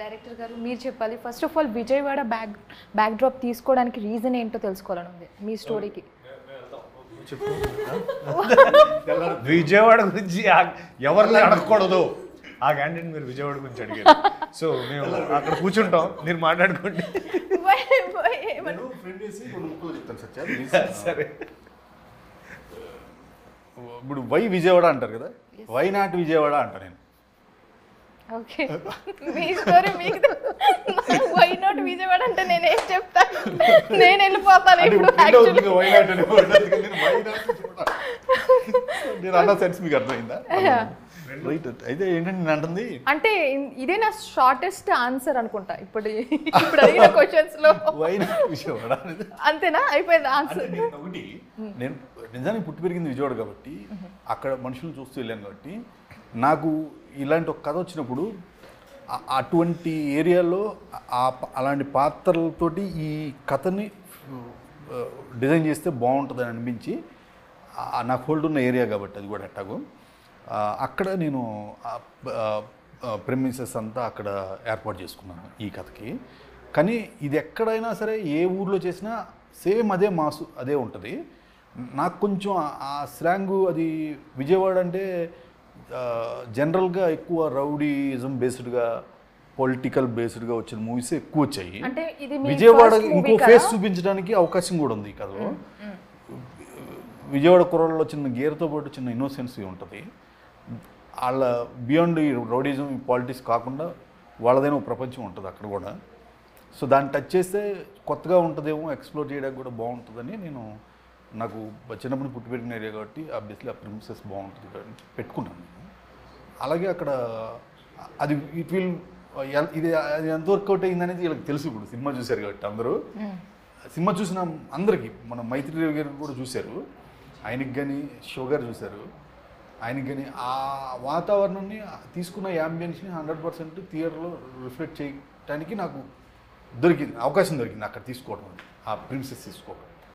Director గారు మీరు చెప్పాలి. First of all Vijayawada back back drop తీసుకోవడానికి రీజన్ ఏంటో తెలుసుకోవాలని ఉంది మీ స్టోరీకి విజయవాడ గురించి ఎవరిని అడగకూడదు. ఆ క్యాండిడేట్ మీరు విజయవాడ గురించి అడిగారు. సో మేము అక్కడ కూర్చుంటాం. మీరు మాట్లాడుకోండి. సరే. ఇప్పుడు వై విజయవాడ అంటారు కదా? వై నాట్ విజయవాడ అంట నేను? ఓకే. మీ స్టోరీ మీకు వై నాట్ విజయవాడ అంటే నేనేం చెప్తాను? నేను వెళ్ళిపోతాను ఇప్పుడు నేను అన్న సెన్స్ మీకు అర్థమైందా? రైట్ అయితే ఏంటంటే నేను అంటుంది? అంటే ఇదే నా షార్టెస్ట్ ఆన్సర్ అనుకుంటా. ఇప్పుడు ఇప్పుడు అడిగిన క్వశ్చన్స్లో. వై నాట్ విజయవాడ అంతేనా? అయిపోయింది ఆన్సర్ నేను ఒకటి నేను నిజానికి పుట్టి పెరిగింది విజయవాడ కాబట్టి అక్కడ మనుషులను చూస్తూ వెళ్ళాను కాబట్టి నాకు ఇలాంటి ఒక కథ వచ్చినప్పుడు అటువంటి ఏరియాలో ఆ అలాంటి పాత్రలతోటి ఈ కథని డిజైన్ చేస్తే బాగుంటుందని అనిపించి నాకు హోల్డ్ ఉన్న ఏరియా కాబట్టి అది కూడా ఎట్టాగు అక్కడ నేను ప్రెమిసెస్ అంతా అక్కడ ఏర్పాటు చేసుకున్నాను ఈ కథకి. కానీ ఇది ఎక్కడైనా సరే ఏ ఊర్లో చేసినా సేమ్ అదే మాసు అదే ఉంటుంది. నాకు కొంచెం ఆ స్లాంగు అది విజయవాడ అంటే జనరల్గా ఎక్కువ రౌడీజం బేస్డ్గా పొలిటికల్ బేస్డ్గా వచ్చిన మూవీస్ ఎక్కువ వచ్చాయి. విజయవాడ ఇంకో? ఫేస్ చూపించడానికి అవకాశం కూడా ఉంది ఈ కథలో. విజయవాడ కుర్రల్లో చిన్న గేర్తో పాటు చిన్న ఇన్నోసెన్సీ ఉంటుంది. వాళ్ళ బియాండ్ ఈ రౌడీజం ఈ పాలిటిక్స్ కాకుండా వాళ్ళదైన ఒక ప్రపంచం ఉంటుంది అక్కడ కూడా. సో దాన్ని టచ్ చేస్తే కొత్తగా ఉంటుందేమో ఎక్స్ప్లోర్ చేయడానికి కూడా బాగుంటుందని నేను నాకు చిన్నప్పుడు పుట్టి పెరిగిన ఏరియా కాబట్టి ఆబ్వియస్లీ ఆ ప్రిన్సెస్ బాగుంటుంది కాబట్టి పెట్టుకున్నాను నేను. అలాగే అక్కడ అది ఇట్ విల్ ఇది అది ఎంత వర్కౌట్ అయిందనేది వీళ్ళకి తెలుసు ఇప్పుడు సినిమా చూశారు కాబట్టి అందరూ. సినిమా చూసిన అందరికీ మన మైత్రి రావు గారు కూడా చూశారు. ఆయనకి కానీ షో గారు చూశారు. ఆయనకి కానీ ఆ వాతావరణాన్ని తీసుకున్న యాంబియన్స్ని హండ్రెడ్ పర్సెంట్ థియేటర్లో రిఫ్లెక్ట్ చేయడానికి నాకు దొరికింది అవకాశం దొరికింది అక్కడ తీసుకోవడం ఆ ప్రిన్సెస్ తీసుకోవడం